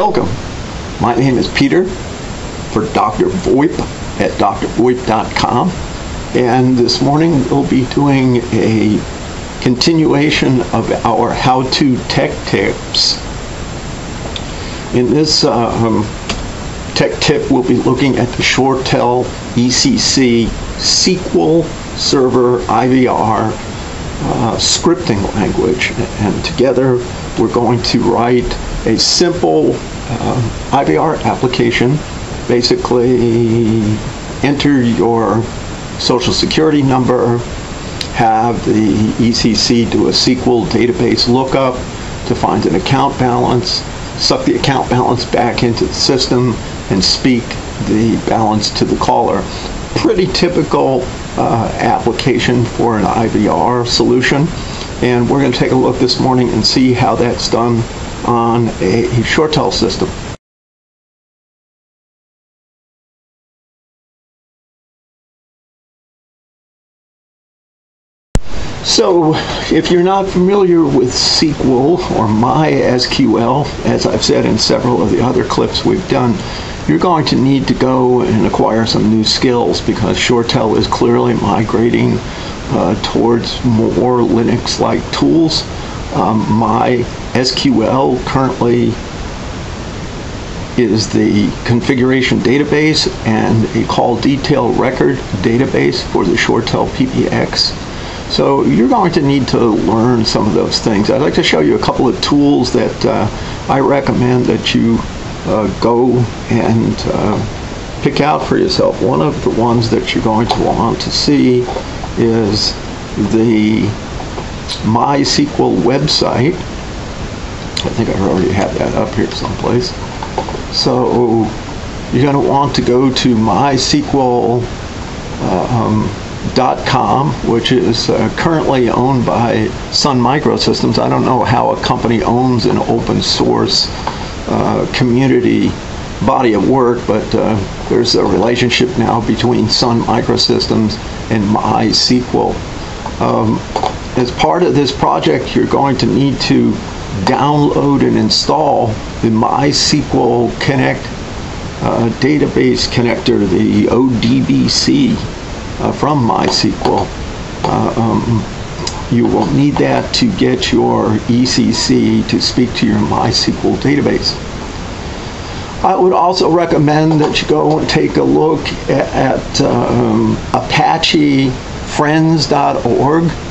Welcome. My name is Peter for Dr. VoIP at drvoip.com. And this morning we'll be doing a continuation of our how-to tech tips. In this uh, um, tech tip, we'll be looking at the ShoreTel ECC SQL Server IVR uh, scripting language. And together we're going to write a simple uh, IVR application. Basically, enter your social security number, have the ECC do a SQL database lookup to find an account balance, suck the account balance back into the system, and speak the balance to the caller. Pretty typical uh, application for an IVR solution. And we're going to take a look this morning and see how that's done on a ShoreTel system. So, if you're not familiar with SQL or MySQL, as I've said in several of the other clips we've done, you're going to need to go and acquire some new skills because ShoreTel is clearly migrating uh, towards more Linux-like tools. Um, MySQL currently is the configuration database and a call detail record database for the ShoreTel PBX. So you're going to need to learn some of those things. I'd like to show you a couple of tools that uh, I recommend that you uh, go and uh, pick out for yourself. One of the ones that you're going to want to see is the MySQL website. I think I already have that up here someplace. So you're going to want to go to mysql.com, uh, um, which is uh, currently owned by Sun Microsystems. I don't know how a company owns an open source uh, community body of work, but uh, there's a relationship now between Sun Microsystems and MySQL. Um, as part of this project, you're going to need to download and install the MySQL Connect uh, database connector, the ODBC uh, from MySQL. Uh, um, you will need that to get your ECC to speak to your MySQL database. I would also recommend that you go and take a look at, at um, ApacheFriends.org.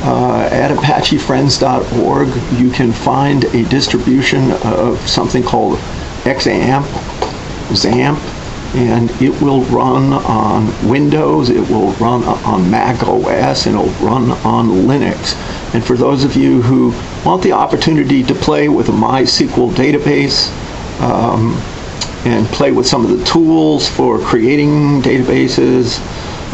Uh, at ApacheFriends.org, you can find a distribution of something called XAMPP, XAMPP, and it will run on Windows, it will run on Mac OS, and it'll run on Linux. And for those of you who want the opportunity to play with a MySQL database um, and play with some of the tools for creating databases,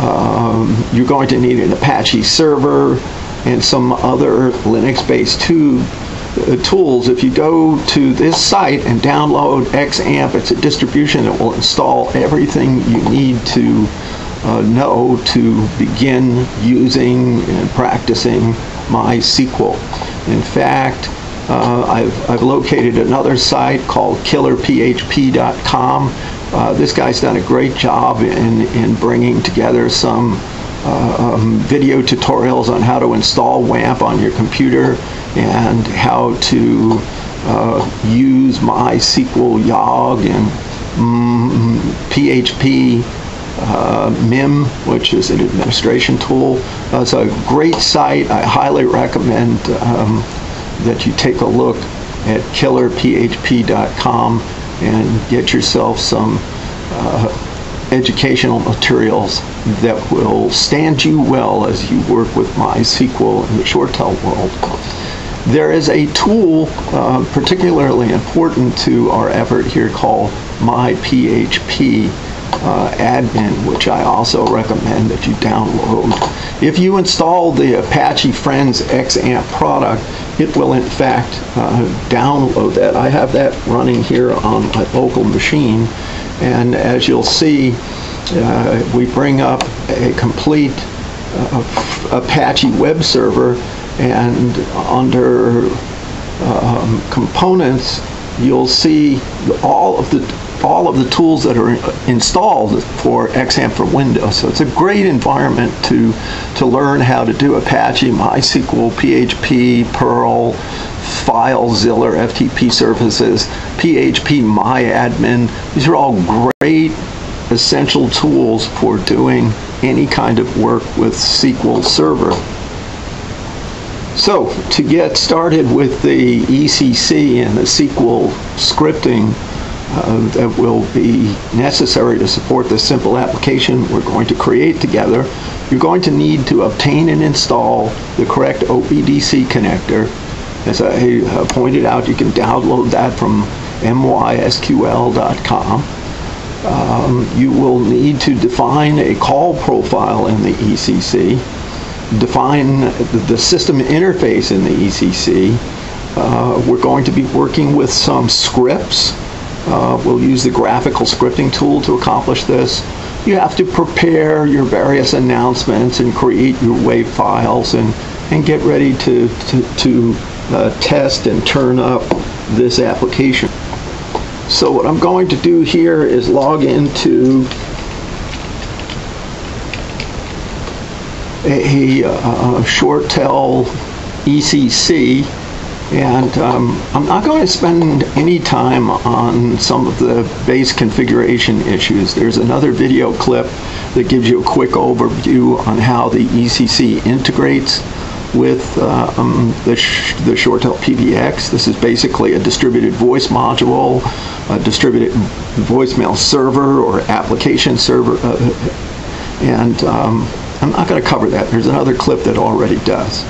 um, you're going to need an Apache server and some other Linux-based uh, tools, if you go to this site and download XAMPP, it's a distribution that will install everything you need to uh, know to begin using and practicing MySQL. In fact, uh, I've, I've located another site called killerphp.com. Uh, this guy's done a great job in, in bringing together some uh, um, video tutorials on how to install WAMP on your computer and how to uh, use MySQL YOG and mm, PHP uh, MIM, which is an administration tool. Uh, it's a great site. I highly recommend um, that you take a look at killerphp.com and get yourself some uh, educational materials that will stand you well as you work with MySQL in the ShoreTel world. There is a tool uh, particularly important to our effort here called MyPHP uh, admin, which I also recommend that you download. If you install the Apache Friends XAMPP product, it will in fact uh, download that. I have that running here on my local machine, and as you'll see, uh, we bring up a complete uh, Apache web server and under um, components you'll see all of the all of the tools that are installed for XAMPP for Windows. So it's a great environment to to learn how to do Apache, MySQL, PHP, Perl, FileZilla, FTP services, PHP MyAdmin. These are all great essential tools for doing any kind of work with SQL Server. So to get started with the ECC and the SQL scripting uh, that will be necessary to support this simple application we're going to create together, you're going to need to obtain and install the correct OBDC connector. As I pointed out, you can download that from mysql.com. Um, you will need to define a call profile in the ECC define the system interface in the ECC. Uh, we're going to be working with some scripts. Uh, we'll use the graphical scripting tool to accomplish this. You have to prepare your various announcements and create your WAV files and, and get ready to, to, to uh, test and turn up this application. So what I'm going to do here is log into a, a, a ECC and um, I'm not going to spend any time on some of the base configuration issues. There's another video clip that gives you a quick overview on how the ECC integrates with uh, um, the, sh the ShoreTel PBX. This is basically a distributed voice module, a distributed voicemail server or application server, uh, and um, I'm not going to cover that. There's another clip that already does.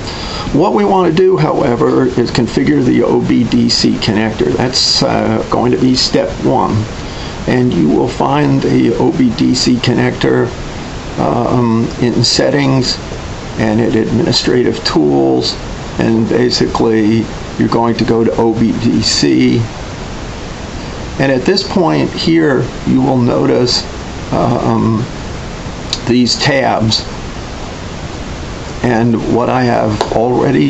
What we want to do, however, is configure the OBDC connector. That's uh, going to be step one. And you will find the OBDC connector um, in settings and in administrative tools. And basically, you're going to go to OBDC. And at this point here, you will notice uh, um, these tabs and what I have already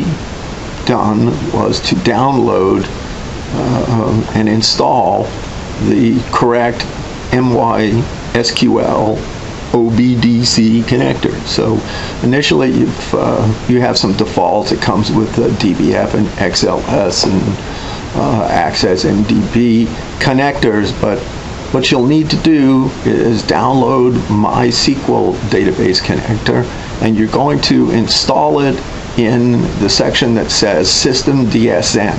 done was to download uh, and install the correct MySQL OBDC connector. So initially you've, uh, you have some defaults. It comes with the DBF and XLS and uh, Access MDB connectors, but what you'll need to do is download MySQL database connector and you're going to install it in the section that says system DSN.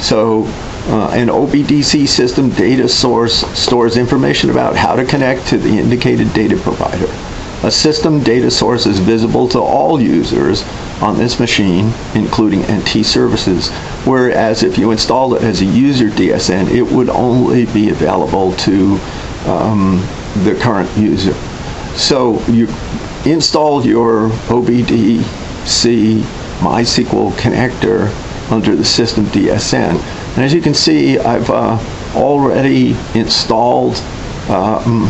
So uh, an OBDC system data source stores information about how to connect to the indicated data provider. A system data source is visible to all users on this machine, including NT services, whereas if you install it as a user DSN, it would only be available to um, the current user. So you install your OBDC MySQL connector under the system DSN. And as you can see, I've uh, already installed um,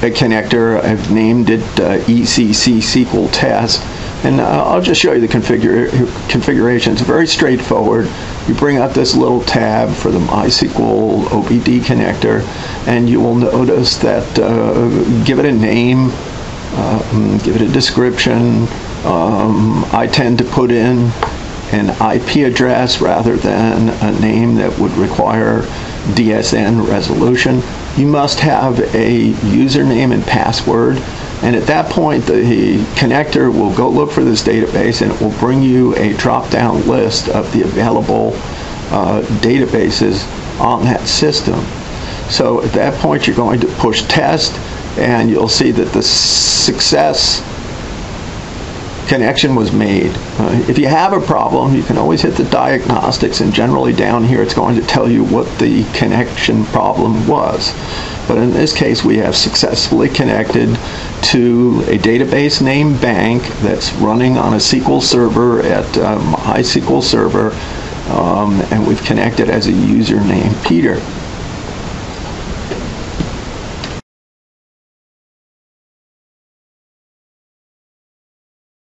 connector. I've named it uh, ECC SQL test. And uh, I'll just show you the configura configuration. It's very straightforward. You bring up this little tab for the MySQL OBD connector, and you will notice that uh, give it a name, uh, give it a description. Um, I tend to put in an IP address rather than a name that would require DSN resolution. You must have a username and password and at that point the connector will go look for this database and it will bring you a drop down list of the available uh, databases on that system. So at that point you're going to push test and you'll see that the success connection was made. Uh, if you have a problem, you can always hit the diagnostics, and generally down here it's going to tell you what the connection problem was. But in this case, we have successfully connected to a database named Bank that's running on a SQL server at um, MySQL server, um, and we've connected as a user named Peter.